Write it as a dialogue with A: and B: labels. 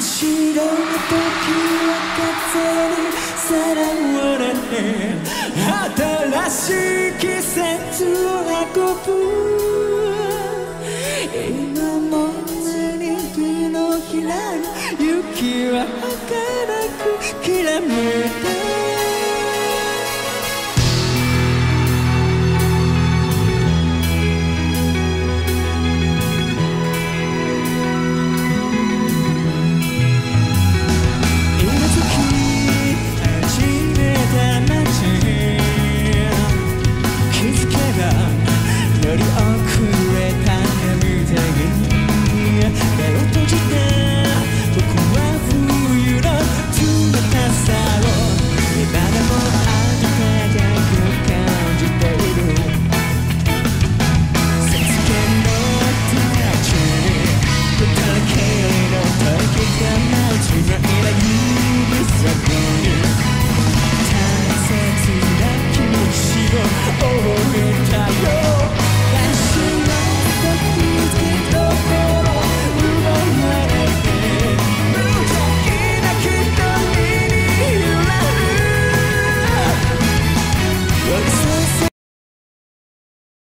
A: 白の時は風にさらわれて新しい季節を運ぶ今も胸に手のひらに雪は dirty